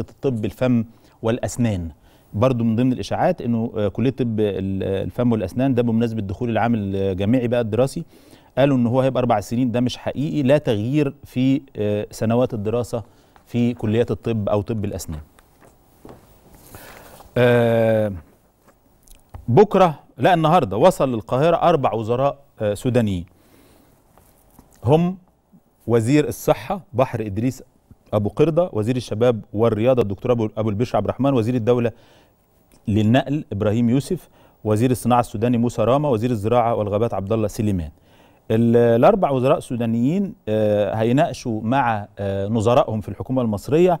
الطب الفم والأسنان برضو من ضمن الإشاعات إنه آه، كلية طب ال- الفم والأسنان ده بمناسبة دخول العام الجامعي بقى الدراسي قالوا إن هو هيبقى أربع سنين ده مش حقيقي لا تغيير في آه، سنوات الدراسة في كليات الطب أو طب الأسنان. آه، بكرة لا النهارده وصل للقاهرة أربع وزراء سودانيين هم وزير الصحة بحر إدريس أبو قرده وزير الشباب والرياضة الدكتور ابو البشر عبد الرحمن وزير الدولة للنقل إبراهيم يوسف وزير الصناعة السوداني موسى راما وزير الزراعة والغابات عبد الله سليمان. ال- الأربع وزراء سودانيين آه، هيناقشوا مع آه، نظرائهم في الحكومة المصرية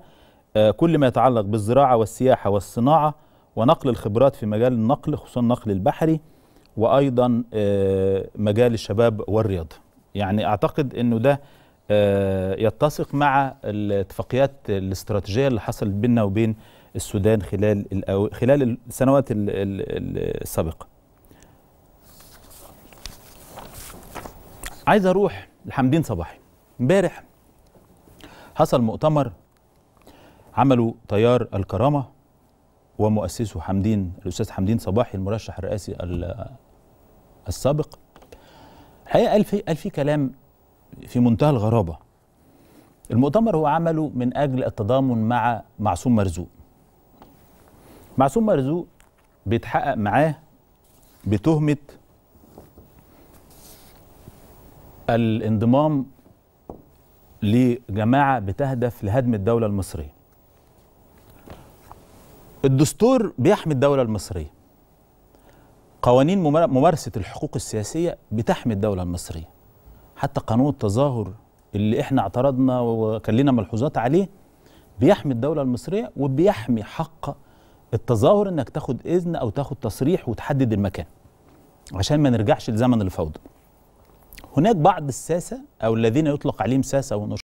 آه، كل ما يتعلق بالزراعة والسياحة والصناعة ونقل الخبرات في مجال النقل خصوصا النقل البحري وأيضا مجال الشباب والرياضة. يعني أعتقد إنه ده يتسق مع الاتفاقيات الاستراتيجية اللي حصلت بيننا وبين السودان خلال خلال السنوات ال- ال- ال- السابقة. عايز أروح لحمدين صباحي. امبارح حصل مؤتمر عملوا تيار الكرامة ومؤسسه حمدين الأستاذ حمدين صباحي المرشح الرئاسي ال- السابق. الحقيقة قال في قال في كلام في منتهى الغرابة. المؤتمر هو عمله من أجل التضامن مع معصوم مرزوق. معصوم مرزوق بيتحقق معاه بتهمة الانضمام لجماعة بتهدف لهدم الدولة المصرية. الدستور بيحمي الدولة المصرية. قوانين ممار- ممارسة الحقوق السياسية بتحمي الدولة المصرية. حتى قانون التظاهر اللي إحنا اعترضنا وكان لنا ملحوظات عليه بيحمي الدولة المصرية وبيحمي حق التظاهر انك تاخد اذن أو تاخد تصريح وتحدد المكان عشان ما نرجعش لزمن الفوضى. هناك بعض الساسة أو الذين يطلق عليهم ساسة ونشاط